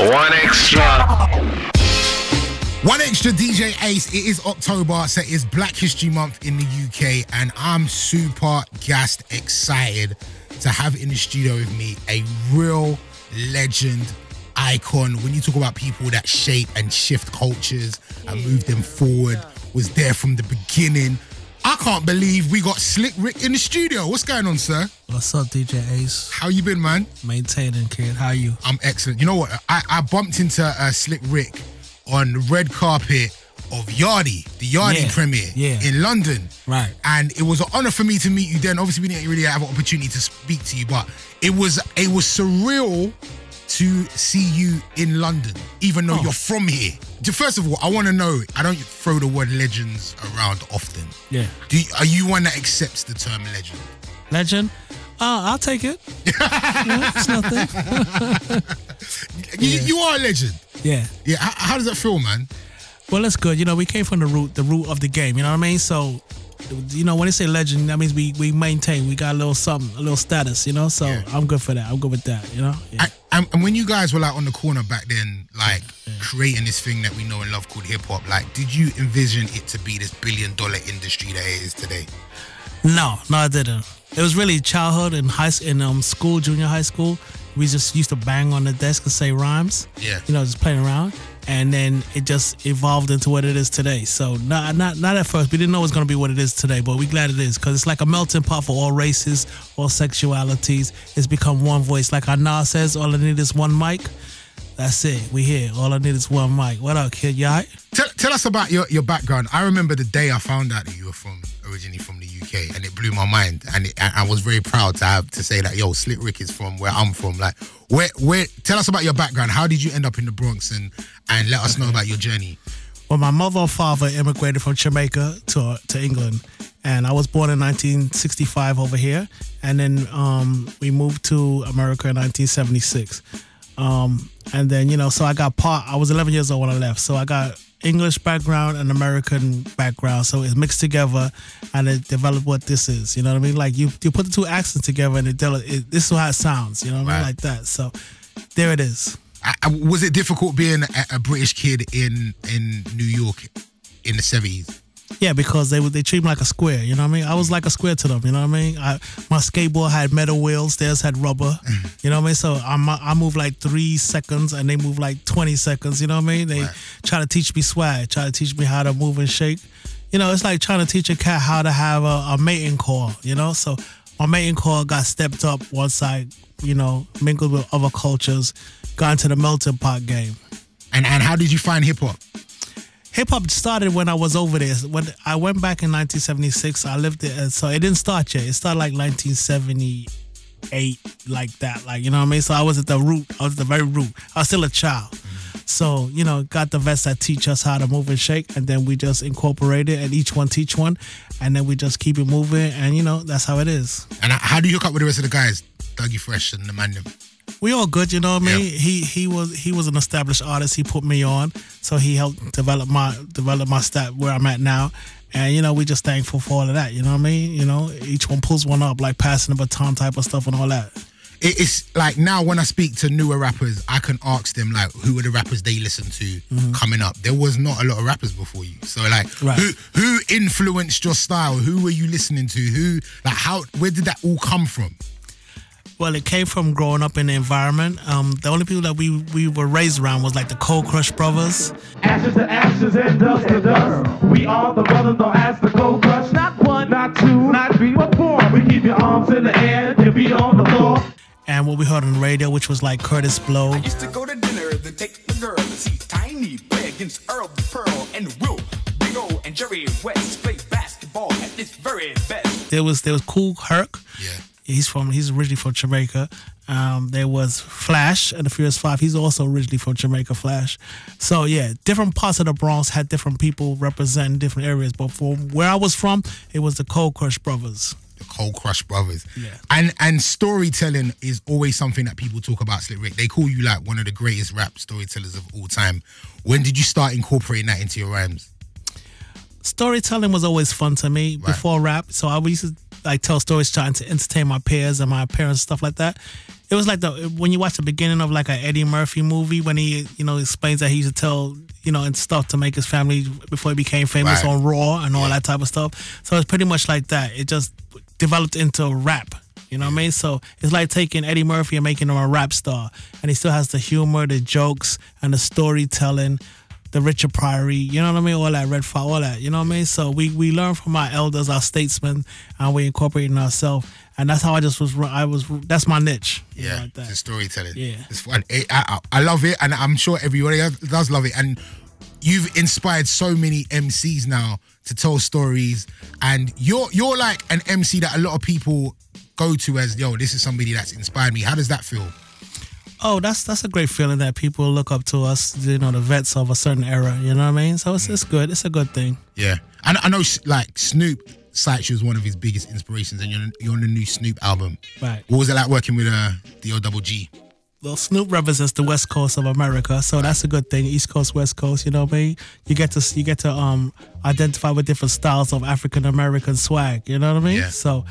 1Xtra. One extra DJ Ace. It is October, so it is Black History Month in the UK, and I'm super gassed excited to have in the studio with me a real legend icon. When you talk about people that shape and shift cultures and move them forward, was there from the beginning. I can't believe we got Slick Rick in the studio. What's going on, sir? What's up, DJ Ace? How you been, man? Maintaining, kid. How you? I'm excellent. You know what? I, I bumped into uh, Slick Rick on the red carpet of Yardie, the Yardie Yeah, premiere yeah. in London. Right. And it was an honor for me to meet you then. Obviously, we didn't really have an opportunity to speak to you, but it was it was surreal to see you in London, even though Oh. you're from here. First of all, I want to know. I don't throw the word legends around often. Yeah. Do you, are you one that accepts the term legend? Legend? Uh, I'll take it. yeah, it's nothing. You, Yeah. you are a legend. Yeah. Yeah. How, how does that feel, man? Well, that's good. You know, we came from the root, the root of the game. You know what I mean? So, you know, when they say legend, that means we we maintain. We got a little something, a little status. You know, so Yeah. I'm good for that. I'm good with that. You know. Yeah. And, and when you guys were like on the corner back then, like creating this thing that we know and love called hip hop, like, did you envision it to be this billion dollar industry that it is today? No, no, I didn't. It was really childhood in high in um school, junior high school. We just used to bang on the desk and say rhymes. Yeah. You know, just playing around, and then it just evolved into what it is today. So not not not at first. We didn't know it was gonna be what it is today, but we glad it is because it's like a melting pot for all races, all sexualities. It's become one voice. Like Nas says, all I need is one mic. That's it. We here. All I need is one mic. What up, kid? You alright? Tell, tell us about your, your background. I remember the day I found out that you were from originally from the UK, and it blew my mind. And it, I I was very proud to have to say that yo, Slick Rick is from where I'm from. Like, where where? Tell us about your background. How did you end up in the Bronx, and and let us know about your journey. Well, my mother and father immigrated from Jamaica to to England, and I was born in 1965 over here, and then um, we moved to America in 1976. Um, and then you know, so I got part. I was 11 years old when I left, so I got English background and American background, so it's mixed together, and it developed what this is. You know what I mean? Like you, you put the two accents together, and it, del- it this is how it sounds. You know what I mean? Like that. So there it is. I, I- was it difficult being a, a British kid in in New York in the 70s? Yeah, because they would they treat me like a square. You know what I mean? I was like a square to them. You know what I mean? I, my skateboard had metal wheels. Theirs had rubber. You know what I mean? So I'm, I move like three seconds, and they move like twenty seconds. You know what I mean? They Right. try to teach me swag. Try to teach me how to move and shake. You know, it's like trying to teach a cat how to have a, a mating call. You know, so my mating call got stepped up once I, you know, mingled with other cultures, got into the melting pot game. And and how did you find hip hop? Hip hop started when I was over there. When I went back in 1976, I lived there, so it didn't start yet. It started like 1978, like that, like you know what I mean. So I was at the root. I was at the very root. I was still a child. So you know, got the vets that teach us how to move and shake, and then we just incorporate it, and each one teach one, and then we just keep it moving, and you know that's how it is. And how do you hook up with the rest of the guys? Dougie Fresh and the man. We all good, you know what I mean. Yeah. He he was he was an established artist. He put me on, so he helped develop my develop my stat where I'm at now. And you know, we just thankful for all of that. You know what I mean? You know, each one pulls one up, like passing the baton type of stuff and all that. It's like now when I speak to newer rappers, I can ask them like who were the rappers they listen to mm-hmm. coming up. There was not a lot of rappers before you, so like Right. who who influenced your style? Who were you listening to? Who like how? Where did that all come from? Well, it came from growing up in the environment. Um, the only people that we we were raised around was like the Cold Crush Brothers. Ashes to ashes and dust to dust. We are the brothers known as the cold crush. Not one, not two, not three, but four. We keep your arms in the air, your feet on the floor. And what we heard on the radio, which was like Kurtis Blow, Used to go to dinner, then take the girl to see Tiny play against Earl Pearl and Will, Big O, and Jerry West play basketball at its very best. there was there was Kool Herc. Yeah. He's from he's originally from Jamaica. Um, there was Flash and the Furious Five. He's also originally from Jamaica. Flash. So yeah, different parts of the Bronx had different people representing different areas. But from where I was from, it was the Cold Crush Brothers. The Cold Crush Brothers. Yeah. And and storytelling is always something that people talk about. Slick Rick, they call you like one of the greatest rap storytellers of all time. When did you start incorporating that into your rhymes? Storytelling was always fun to me before rap. So I used to like tell stories trying to entertain my peers and my parents stuff like that. It was like the when you watch the beginning of like an Eddie Murphy movie when he you know explains that he used to tell you know and stuff to make his family before he became famous Right. on Raw and all that type of stuff. So it's pretty much like that. It just developed into rap. You know what I mean? So it's like taking Eddie Murphy and making him a rap star, and he still has the humor, the jokes, and the storytelling the Richard Pryor, you know what I mean? All that Red Fire, all that, you know what I mean? So we we learn from our elders, our statesmen, and we incorporate in ourselves. And that's how I just was. I was. That's my niche. Yeah, like the storytelling. Yeah. it's fun. It- I, I I love it, and I'm sure everybody else does love it. And you've inspired so many MCs now to tell stories, and you're you're like an MC that a lot of people go to as yo. This is somebody that's inspired me. How does that feel? Oh, that's that's a great feeling that people look up to us. You know, the vets of a certain era. You know what I mean? So it's it's good. It's a good thing. Yeah, and I know like Snoop cites you as one of his biggest inspirations, and you're you're on the new Snoop album. Right. What was it like working with uh, the O double G? Well, Snoop represents the West Coast of America, so that's a good thing. East Coast, West Coast, you know what I mean? You get to you get to um identify with different styles of African American swag, you know what I mean? Yeah. So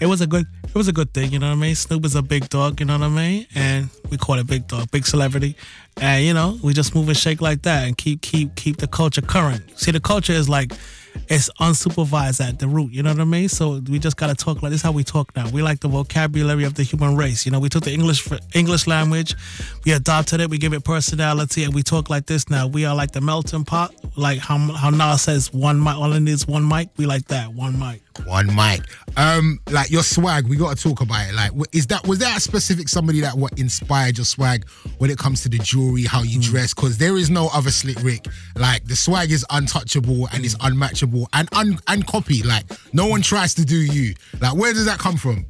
it was a good it was a good thing, you know what I mean? Snoop is a big dog, you know what I mean? And we call it big dog, big celebrity. And you know, we just move and shake like that and keep keep keep the culture current. See the culture is like it's unsupervised at the root, you know what I mean? So we just gotta talk like this. Is how we talk now. We like the vocabulary of the human race. You know, we took the English English language, we adopted it, we give it personality, and we talk like this now. We are like the melting pot, like how how Nas says one mic, all it needs one mic. We like that one mic. One mic. Um, like your swag, we got to talk about it. Like, is that was that a specific somebody that what inspired your swag when it comes to the jewelry, how you dress? Because there is no other Slick Rick. Like the swag is untouchable and it's unmatchable and un uncopied. Like no one tries to do you. Like where does that come from?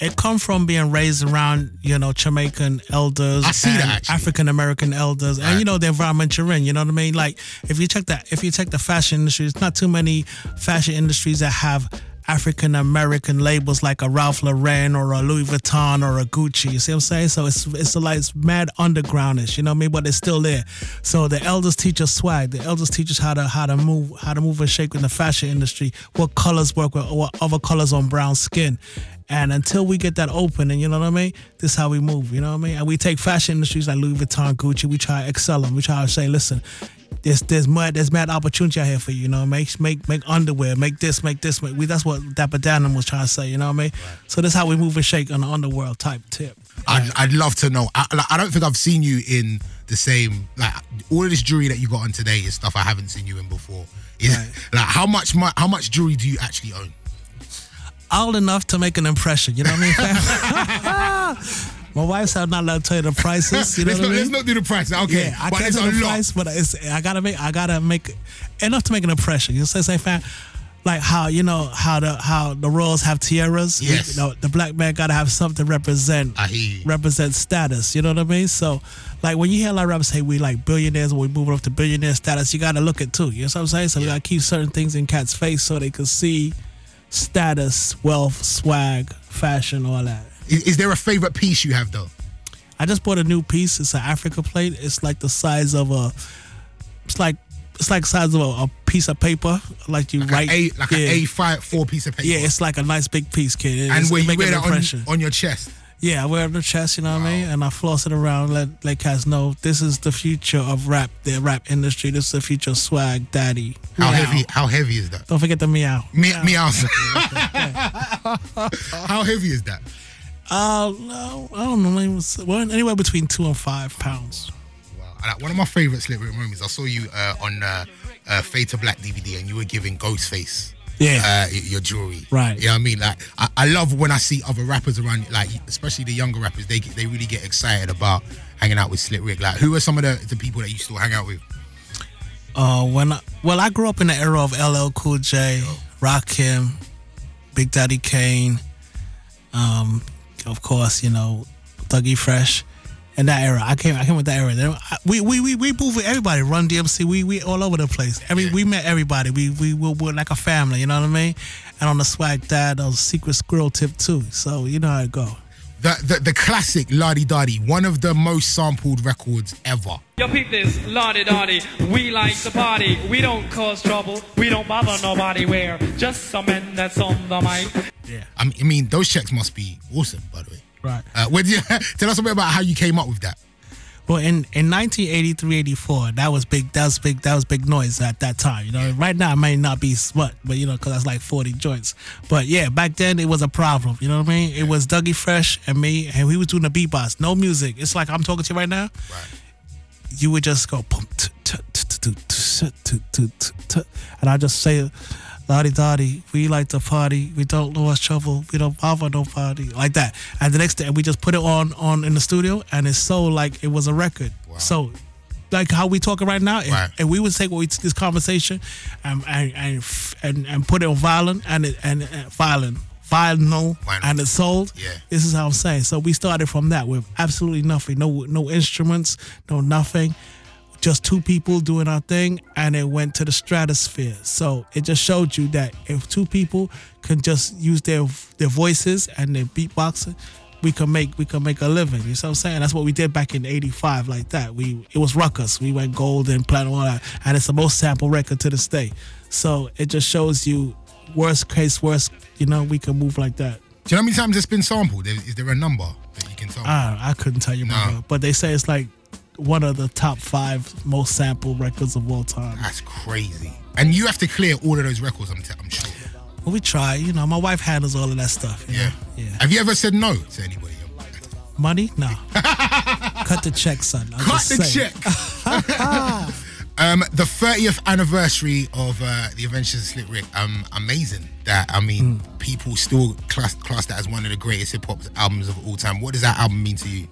It come from being raised around, you know, Jamaican elders, I see that, and. African American elders, and you know the environment you're in. You know what I mean? Like if you check that, if you check the fashion industry, it's not too many fashion industries that have African American labels like a Ralph Lauren or a Louis Vuitton or a Gucci. You see what I'm saying? So it's it's like it's mad undergroundish. You know what I mean? But it's still there. So the elders teach us swag. The elders teach us how to how to move how to move and shake in the fashion industry. What colors work with what other colors on brown skin. And until we get that open, and you know what I mean, this is how we move. You know what I mean? And we take fashion industries like Louis Vuitton, Gucci. We try to excel them. We try to say, listen, there's there's mad there's mad opportunity out here for you. You know, make make make underwear, make this, make this. Make, we, that's what Dapper Dan was trying to say. You know what I mean? So that's how we move and shake on the underworld type tip. I'd, I'd love to know. I, like, I don't think I've seen you in the same like all of this jewelry that you got on today is stuff I haven't seen you in before. Is Right. like how much mu- how much jewelry do you actually own? Old enough to make an impression. You know what I mean? My wife said I'm not allowed to tell you the prices. You know let's, what not, I mean? let's not do the price. Okay, Yeah, I but can't tell the lot. price, but it's I gotta make I gotta make enough to make an impression. You say say fam, like how you know how the how the royals have tiaras. Yes. you know, the black man gotta have something to represent represent status. You know what I mean? So like when you hear a lot of rappers say we like billionaires we moving up to billionaire status, you gotta look at too. You know what I'm saying? So we gotta keep certain things in cats' face so they can see status, wealth, swag, fashion, all that. Is, is there a favorite piece you have though? I just bought a new piece. It's an Africa plate. It's like the size of a. It's like it's like size of a, a piece of paper. Like you Like write. A like yeah. an A five four piece of paper. Yeah, it's like a nice big piece, kid. And where it you make wear impression. on, on your chest. Yeah, I wear it on the chest, you know what I mean? And I floss it around, let let cats know this is the future of rap, the rap industry. This is the future of swag, daddy. How Meow. heavy? How heavy is that? Don't forget the meow. Me, meow. how heavy is that? Uh, no, I don't know. Well, anywhere between two and five pounds. Wow. One of my favorite Slick Rick moments. I saw you uh, on uh, uh, Fade to Black DVD, and you were giving Ghostface. Yeah. uh, your jewelry, Right. You know what I mean? Like, I, I love when I see other rappers around, like especially the younger rappers. They they really get excited about hanging out with Slick Rick. Like, who are some of the, the people that you still hang out with? Uh, when I, well, I grew up in the era of LL Cool J, Rakim, Big Daddy Kane, um, of course, you know, Dougie Fresh, and that era. I came, I came with that era. Then We, we, we, we move with everybody. Run DMC. We, we all over the place. Every, we met everybody. We, we, we were like a family. You know what I mean? And on the swag dad, on secret squirrel tip too. So you know how it go. The, the the classic La Di Da Di, one of the most sampled records ever. Yo, peep this, La Di Da Di. We like to party. We don't cause trouble. We don't bother nobody. We're just some men that's on the mic. Yeah. I mean, I mean, those checks must be awesome, by the way. Right. Uh, where did you, tell us a bit about how you came up with that. Well, in in 1983, 84, that was big. That was big. That was big noise at that time. You know, right now it might not be smut, but you know, because that's like 40 joints. But yeah, back then it was a problem. You know what I mean? It was Dougie Fresh and me, and we was doing the beatbox, no music. It's like I'm talking to you right now. Right. You would just go, and I just say La Di Da Di, we like to party. We don't cause trouble. We don't bother nobody like that. And the next day, we just put it on on in the studio, and it's so like it was a record. So, like how we talking right now, if, Right. if we would take what we this conversation, and and and and, and put it on violin and it, and, and violin. Vinyl Vinyl. and it's sold. Yeah. This is how I'm saying. So we started from that with absolutely nothing, no no instruments, no nothing just two people doing our thing and it went to the stratosphere so it just showed you that if two people can just use their their voices and their beatboxing we can make we can make a living you know what i'm saying that's what we did back in 85 like that we it was ruckus we went gold and platinum all that and it's the most sample record to this day so it just shows you worst case worst you know we can move like that Do you know how many times it's been sampled? Is, there a number that you can tell? me? I, I couldn't tell you, No. brother, but they say it's like one of the top five most sampled records of all time. That's crazy. And you have to clear all of those records. I'm, t- I'm sure. But we try, you know. My wife handles all of that stuff. Yeah. know? yeah. Have you ever said no to anybody? Money? No. Cut the check, son. I'm Cut the saying. check. um, the 30th anniversary of uh, the Adventures of Slick Rick. Um, amazing that I mean Hmm. people still class class that as one of the greatest hip hop albums of all time. What does that album mean to you?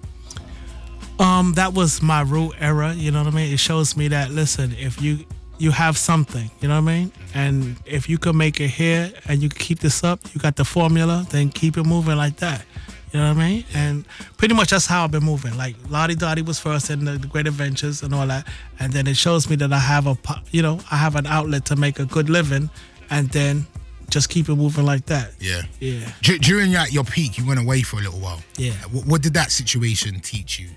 Um, that was my root era. You know what I mean? It shows me that listen, if you you have something, you know what I mean, and if you can make it here and you can keep this up, you got the formula. Then keep it moving like that. You know what I mean? And pretty much that's how I've been moving. Like La Di Da Di was first in the, Great Adventures and all that, and then it shows me that I have a, you know, I have an outlet to make a good living, and then just keep it moving like that. Yeah. Yeah. During at your peak, you went away for a little while. Yeah. What, what did that situation teach you?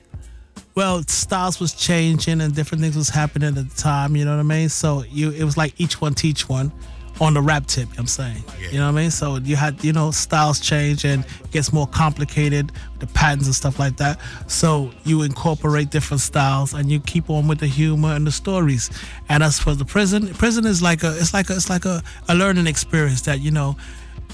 Well styles was changing and different things was happening at the time you know what i mean? So you it was like each one teach one on the rap tip i'm saying? You know what i mean? So you had you know styles change and it gets more complicated the patterns and stuff like that. So you incorporate different styles and you keep on with the humor and the stories. And as for the prison prison is like a it's like a it's like a, a learning experience that you know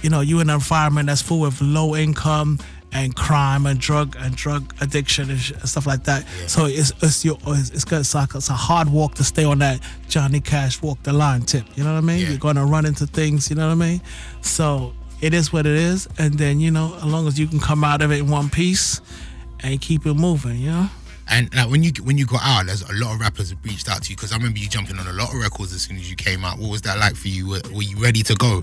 you know you in an environment that's full of low income and crime and drug and drug addiction and, sh- and stuff like that. So it's it's your it's, it's, good, it's, like, it's a hard walk to stay on that Johnny Cash walk the line tip. You know what I mean? Yeah. You're gonna run into things. You know what I mean? So it is what it is, and then you know, as long as you can come out of it in one piece and keep it moving, you know. And like when you when you got out, there's a lot of rappers reached out to you because I remember you jumping on a lot of records as soon as you came out. What was that like for you? Were, were you ready to go?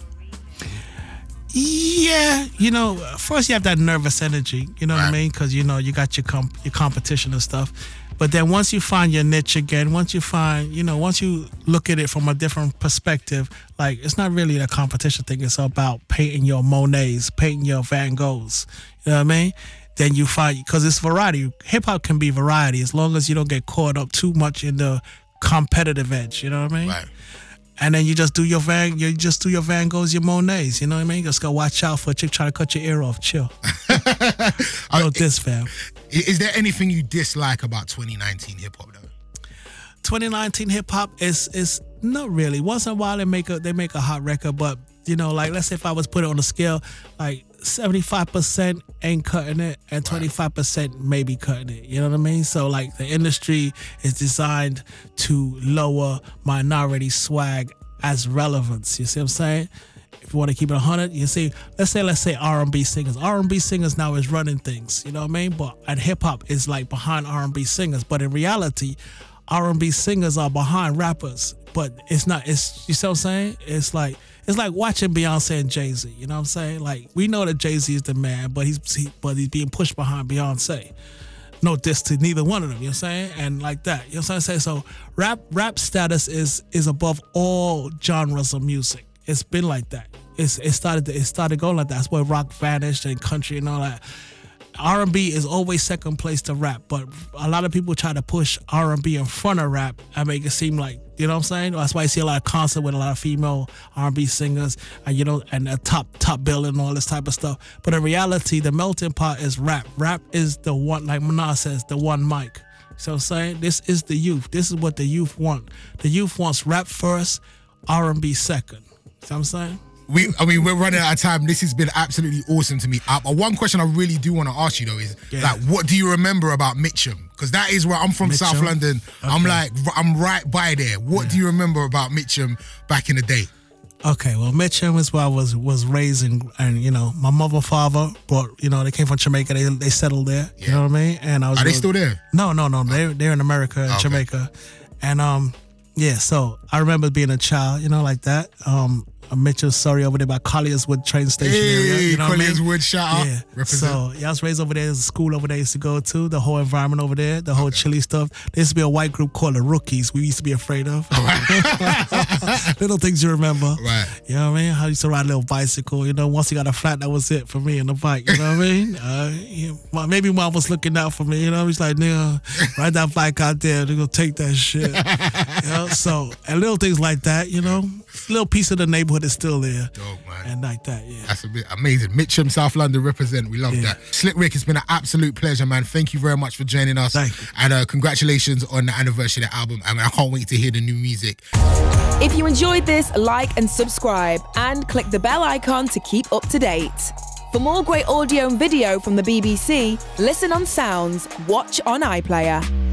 Yeah, you know, first you have that nervous energy, you know what I mean? Because you know you got your comp- your competition and stuff. But then once you find your niche again, once you find, you know, once you look at it from a different perspective, like it's not really a competition thing. It's about painting your Monets, painting your Van Goghs. You know what I mean? Then you find because it's variety. Hip hop can be variety as long as you don't get caught up too much in the competitive edge. You know what I mean? Right. And then you just do your Van, you just do your Van Goghs, your Monets. You know what I mean? You Just go watch out for a chick trying to cut your ear off. Chill. no this, fam. Is there anything you dislike about 2019 hip hop though? 2019 hip hop is is not really. Once in a while they make a they make a hot record, but you know, like let's say if I was put it on a scale, like 75% ain't cutting it and 25% maybe cutting it. You know what I mean? So like the industry is designed to lower minority swag as relevance. You see what I'm saying? If you want to keep it 100, you see, let's say, let's say R&B singers. R&B singers now is running things, you know what I mean? But and hip hop is like behind R&B singers. But in reality, R&B singers are behind rappers. But it's not. It's you see what I'm saying? It's like it's like watching Beyonce and Jay Z. You know what I'm saying? Like we know that Jay Z is the man, but he's he, but he's being pushed behind Beyonce no diss to neither one of them, you know what I'm saying? And like that. You know what I'm saying? So rap rap status is is above all genres of music. It's been like that. It's it started it started going like that. That's why rock vanished and country and all that. R&B is always second place to rap, but a lot of people try to push R&B in front of rap and make it seem like you know what I'm saying. That's why I see a lot of concert with a lot of female R&B singers, and you know, and a top top bill and all this type of stuff. But in reality, the melting pot is rap. Rap is the one, like Mana says, the one mic. So I'm saying this is the youth. This is what the youth want. The youth wants rap first, R&B second. What I'm saying? We, I mean, we're running out of time. This has been absolutely awesome to me. Uh, but one question I really do want to ask you though is, Yeah. like, what do you remember about Mitcham? Because that is where I'm from, South? London. I'm like, I'm right by there. What do you remember about Mitcham back in the day? Okay, well, Mitcham is where I was was raised, and, and you know, my mother, father brought, you know, they came from Jamaica. They they settled there. You know what I mean? And I was. Are they still there? No, no, no. They they're in America, in Okay. Jamaica, and um, yeah. So I remember being a child, you know, like that. Um, Mitchell, sorry, over there by Colliers Wood train station area. Hey, You know what I mean? Colliers Wood, shout out. Yeah. Represent. So yeah, I was raised over there. There's a school over there I used to go to. The whole environment over there, the whole chili stuff. There used to be a white group called the Rookies. We used to be afraid of. Little things you remember. Right. You know what I mean? I used to ride a little bicycle. You know, once you got a flat, that was it for me and the bike. You know what I mean? Uh, yeah, maybe mom was looking out for me. You know, he's like, nigga, ride that bike out there. They're gonna take that shit. you know? So and little things like that. You know, little piece of the neighborhood is still there. Dope, man. And like that, yeah. That's a bit amazing. Mitcham, South London represent. We love Yeah. that. Slick Rick, it's been an absolute pleasure, man. Thank you very much for joining us. Thank you. And uh, congratulations on the anniversary of the album. I mean, I can't wait to hear the new music. If you enjoyed this, like and subscribe, and click the bell icon to keep up to date. For more great audio and video from the BBC, listen on Sounds, watch on iPlayer.